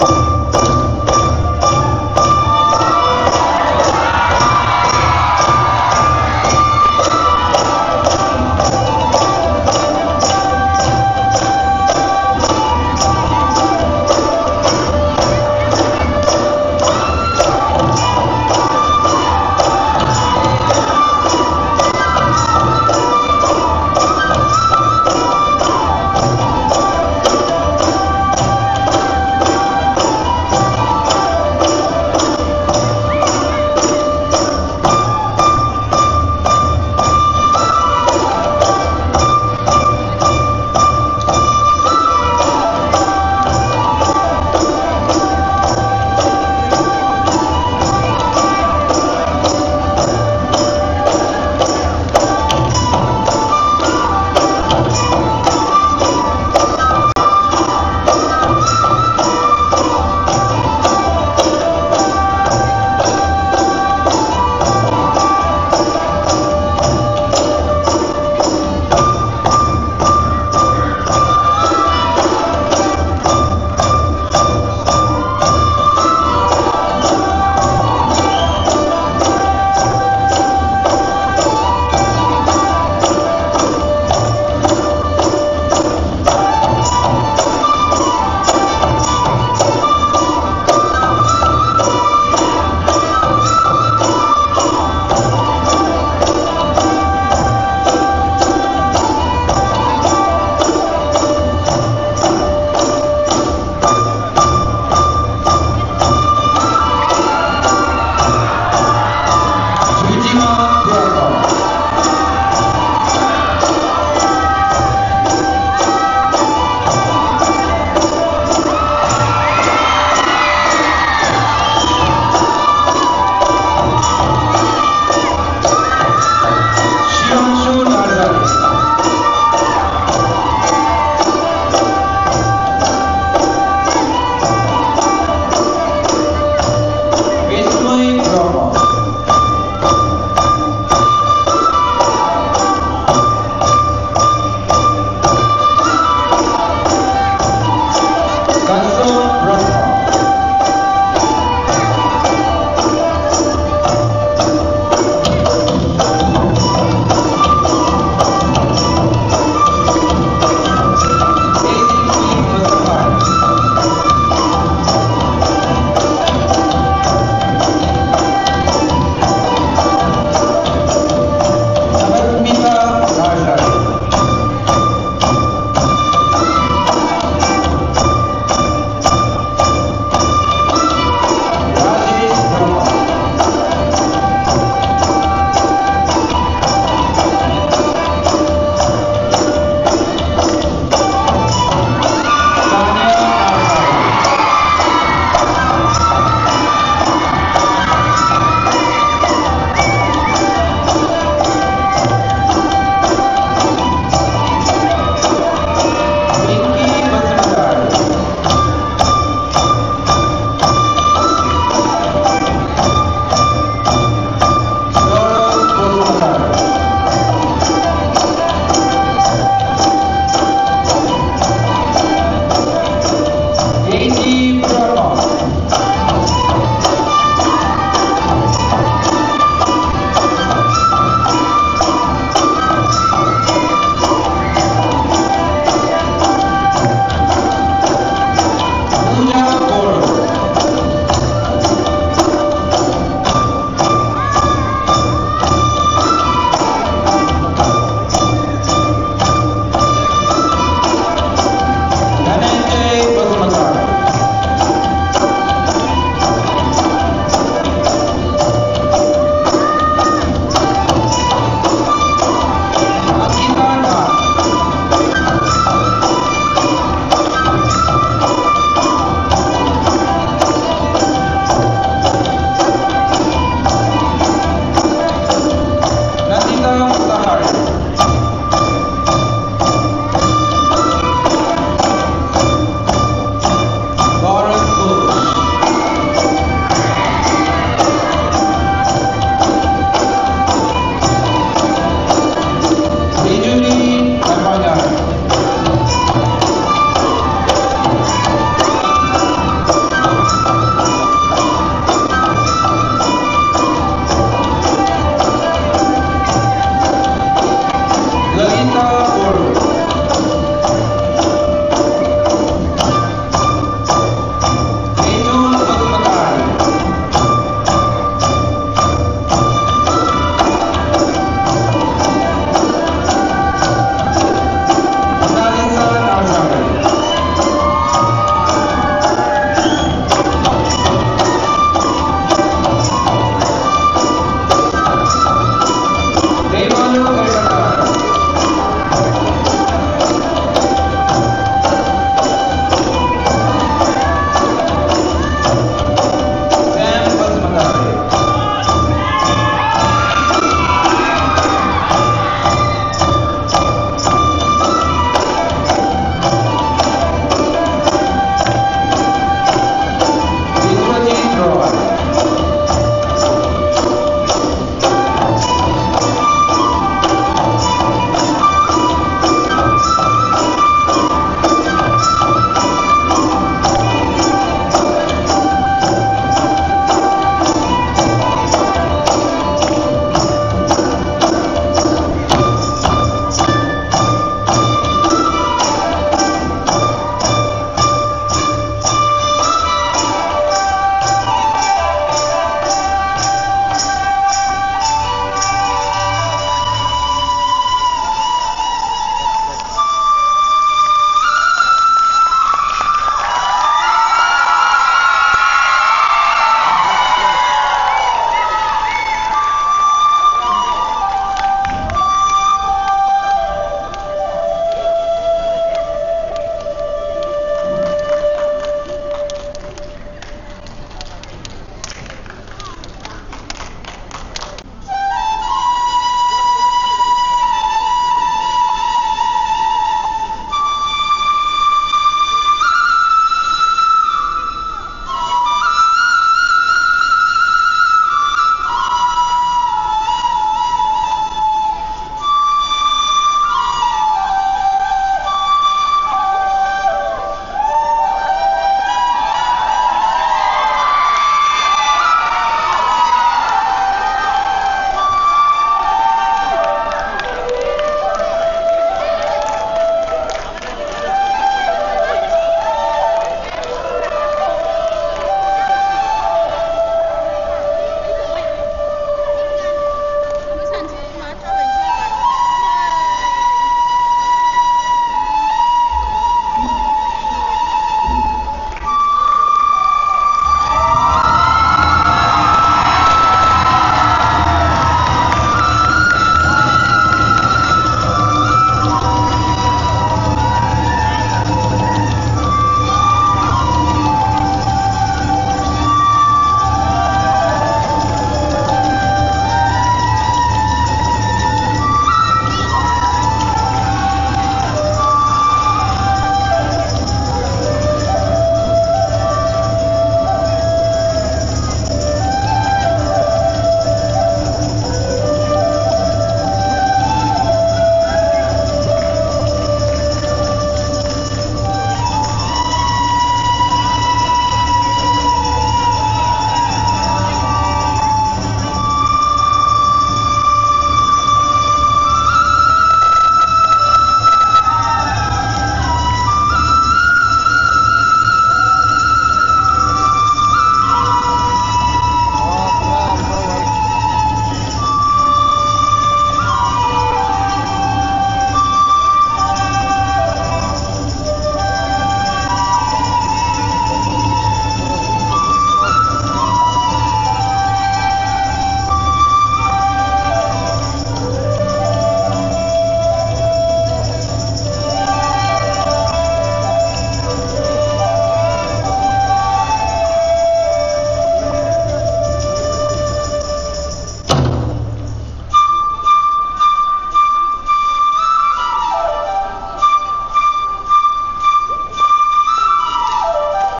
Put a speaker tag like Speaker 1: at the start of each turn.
Speaker 1: Oh!